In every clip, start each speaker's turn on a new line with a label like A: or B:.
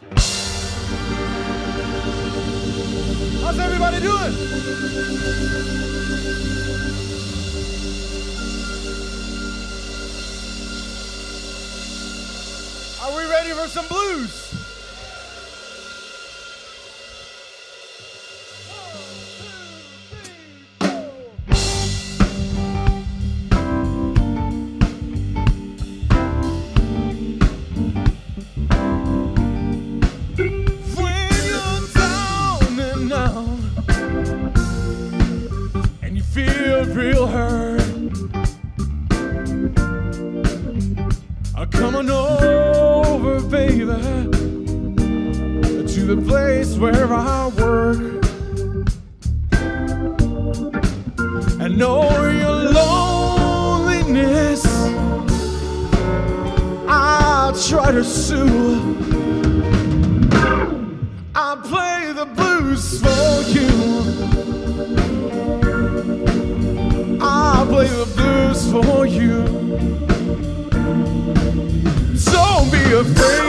A: How's everybody doing? Are we ready for some blues? Feel real hurt, come on over, baby, to the place where I work. And know your loneliness. I'll try to soothe. I play the blues for you. Play the blues for you. Don't be afraid.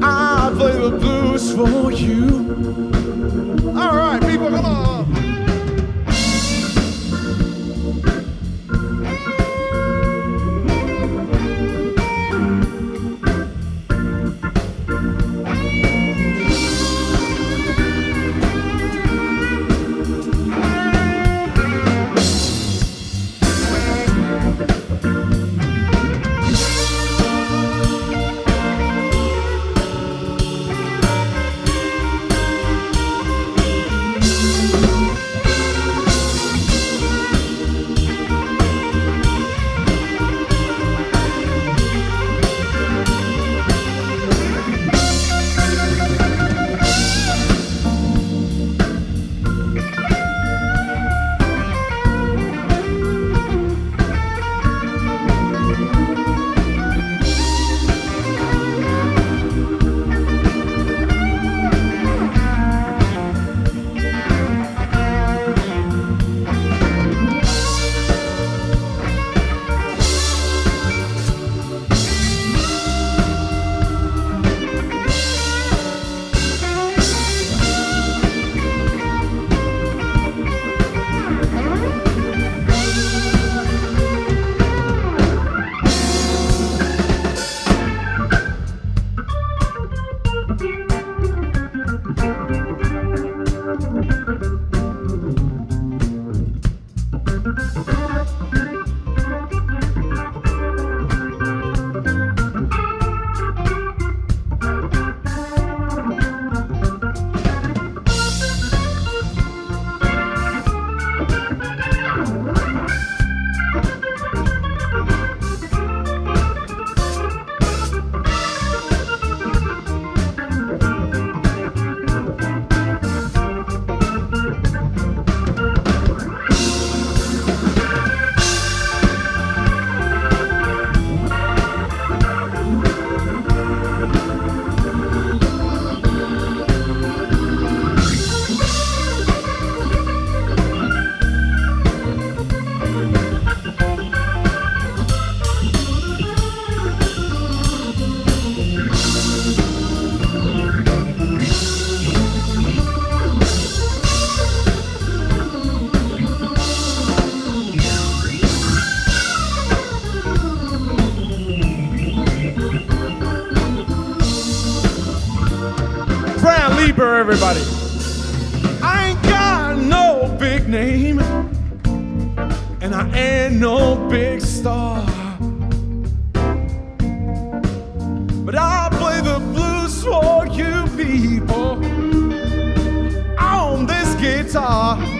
A: I play the blues for you. All right, people, come on. Brant Leeper, everybody. I ain't got no big name, and I ain't no big star. But I'll play the blues for you people on this guitar.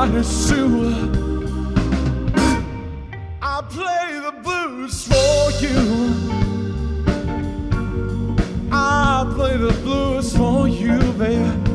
A: connoisseur. I play the blues for you. I play the blues for you, baby.